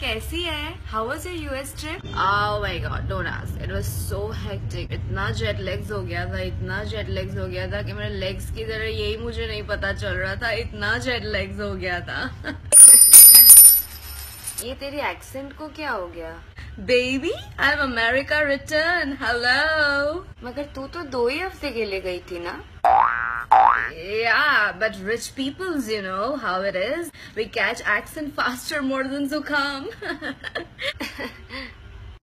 कैसी है? How was your US trip my god, don't ask. It was so hectic. इतना jet legs हो गया था इतना जेट लेग्स हो गया था कि मेरे लेग्स की तरह यही मुझे नहीं पता चल रहा था इतना जेट लेग्स हो गया था। ये तेरी एक्सेंट को क्या हो गया? Baby I am America return hello मगर तू तो दो ही हफ़्ते के लिए गई थी ना? Yeah, but rich peoples, you know how it is. We catch accent faster more than Zukham.